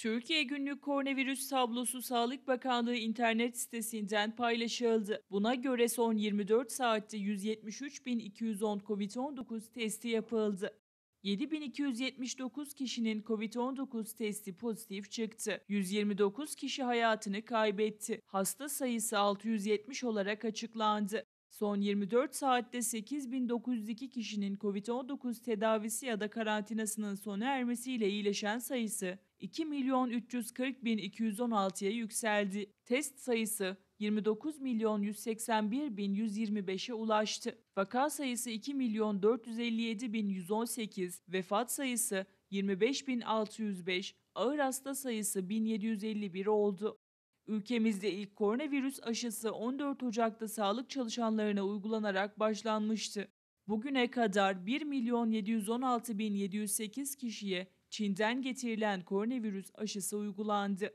Türkiye günlük koronavirüs tablosu Sağlık Bakanlığı internet sitesinden paylaşıldı. Buna göre son 24 saatte 173.210 COVID-19 testi yapıldı. 7279 kişinin COVID-19 testi pozitif çıktı. 129 kişi hayatını kaybetti. Hasta sayısı 670 olarak açıklandı. Son 24 saatte 8902 kişinin COVID-19 tedavisi ya da karantinasının sona ermesiyle iyileşen sayısı 2 milyon 340 bin 216'ya yükseldi. Test sayısı 29 milyon 181 bin 125'e ulaştı. Vaka sayısı 2 milyon 457 bin 118, vefat sayısı 25 bin 605, ağır hasta sayısı 1751 oldu. Ülkemizde ilk koronavirüs aşısı 14 Ocak'ta sağlık çalışanlarına uygulanarak başlanmıştı. Bugüne kadar 1 milyon 716 bin 708 kişiye Çin'den getirilen koronavirüs aşısı uygulandı.